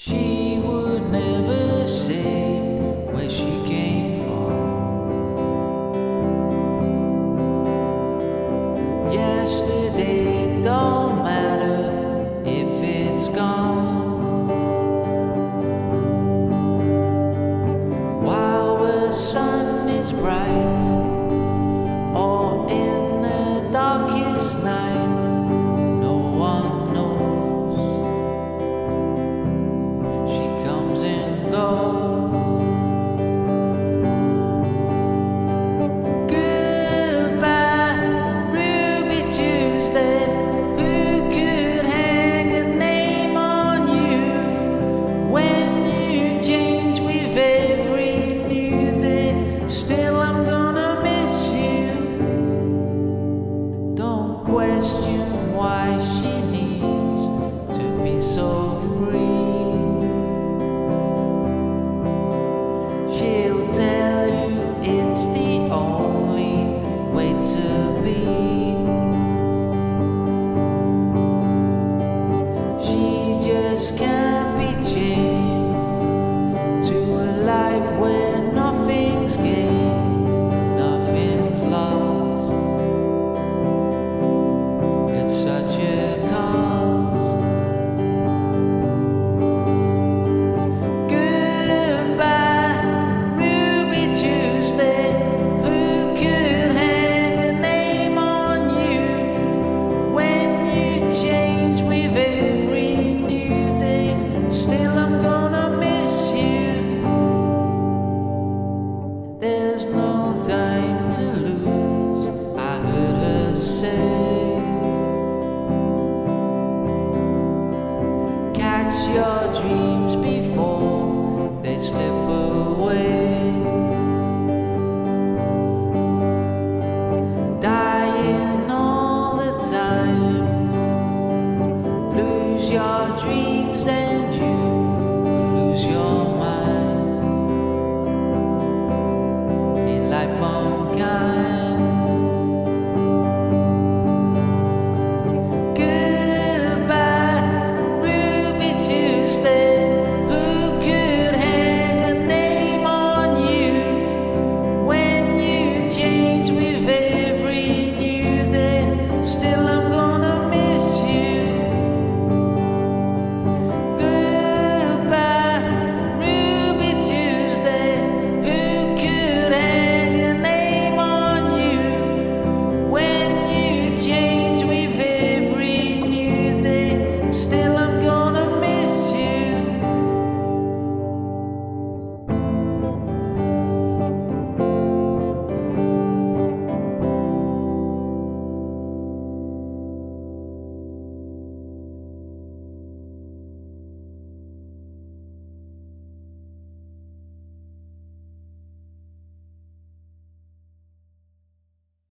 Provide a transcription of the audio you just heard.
She would never say so free. She'll tell you it's the only way to be. She just can't. your dreams before they slip away. Dying all the time. Lose your dreams and you lose your mind. In life on kind.